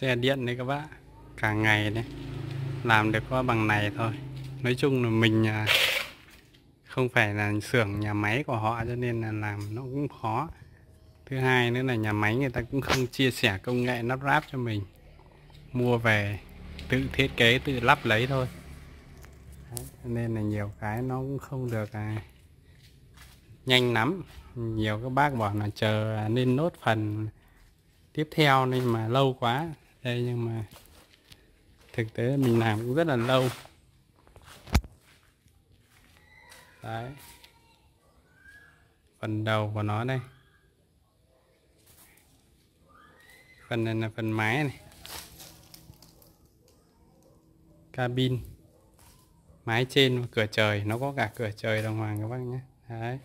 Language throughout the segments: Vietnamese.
xe điện đấy các bác. Cả ngày đấy. Làm được có bằng này thôi. Nói chung là mình à, không phải là xưởng nhà máy của họ cho nên là làm nó cũng khó. Thứ hai nữa là nhà máy người ta cũng không chia sẻ công nghệ lắp ráp cho mình. Mua về tự thiết kế tự lắp lấy thôi. Đấy, nên là nhiều cái nó cũng không được à, nhanh lắm. Nhiều các bác bảo là chờ nên nốt phần tiếp theo nên mà lâu quá đây nhưng mà thực tế mình làm cũng rất là lâu. Đấy. Phần đầu của nó đây. Phần này là phần máy này. Cabin. Mái trên và cửa trời. Nó có cả cửa trời đồng hoàng các bác nhé. Đấy.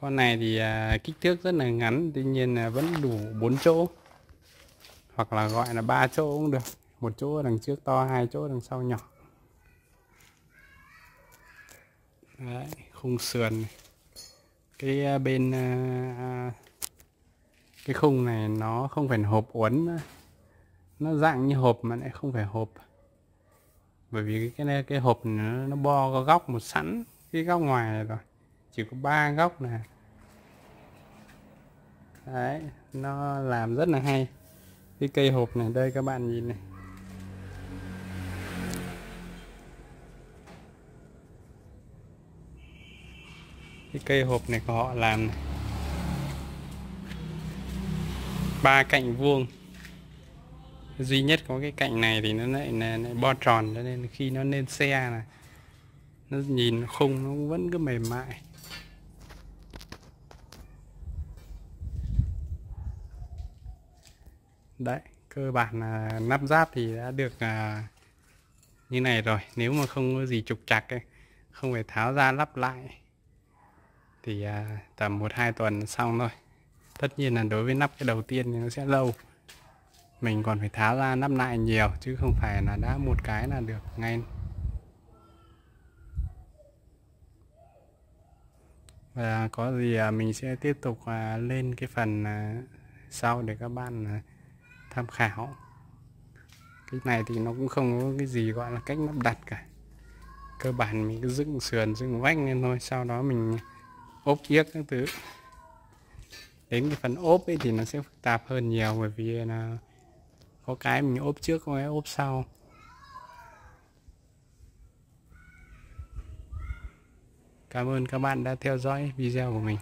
Con này thì à, kích thước rất là ngắn tuy nhiên là vẫn đủ 4 chỗ. Hoặc là gọi là ba chỗ cũng được. Một chỗ đằng trước to hai chỗ đằng sau nhỏ. Đấy, khung sườn này. cái à, bên à, à, cái khung này nó không phải hộp uốn nó dạng như hộp mà lại không phải hộp. Bởi vì cái cái, cái hộp này nó, nó bo có góc một sẵn cái góc ngoài này rồi chỉ có ba góc nè. Đấy, nó làm rất là hay. Cái cây hộp này, đây các bạn nhìn này. Cái cây hộp này của họ làm này. ba cạnh vuông. Duy nhất có cái cạnh này thì nó lại là lại bo tròn, cho nên khi nó lên xe này, nó nhìn khung nó vẫn cứ mềm mại. Đấy cơ bản là nắp ráp thì đã được à, như này rồi. Nếu mà không có gì trục trặc ấy, không phải tháo ra lắp lại thì à, tầm một hai tuần xong thôi. Tất nhiên là đối với nắp cái đầu tiên thì nó sẽ lâu. Mình còn phải tháo ra nắp lại nhiều chứ không phải là đã một cái là được ngay. Và có gì à, mình sẽ tiếp tục à, lên cái phần à, sau để các bạn à, tham khảo. Cái này thì nó cũng không có cái gì gọi là cách lắp đặt cả. Cơ bản mình cứ dựng sườn, dựng vách lên thôi, sau đó mình ốp yếc các thứ. Đến cái phần ốp ấy thì nó sẽ phức tạp hơn nhiều, bởi vì là có cái mình ốp trước, có cái ốp sau. Cảm ơn các bạn đã theo dõi video của mình.